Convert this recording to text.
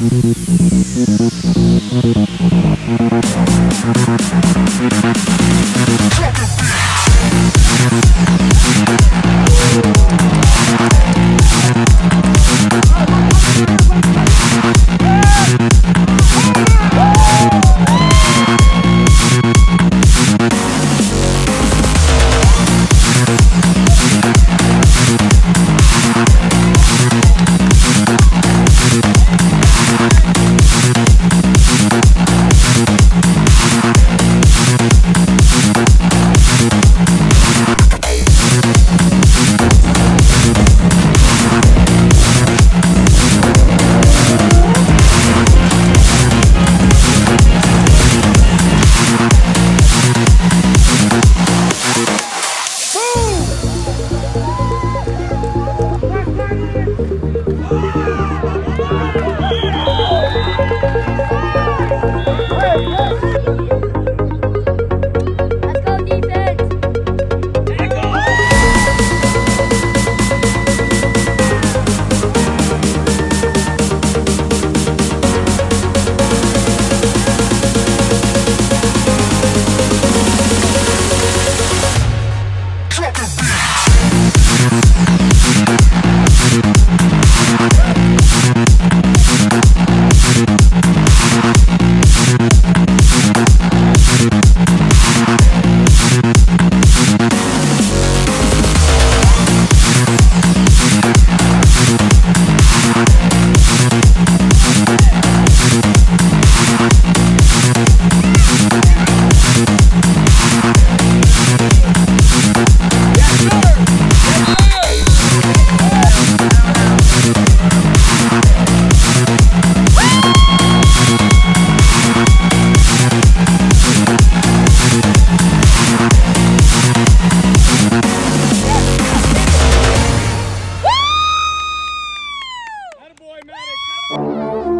Let's go defense. Música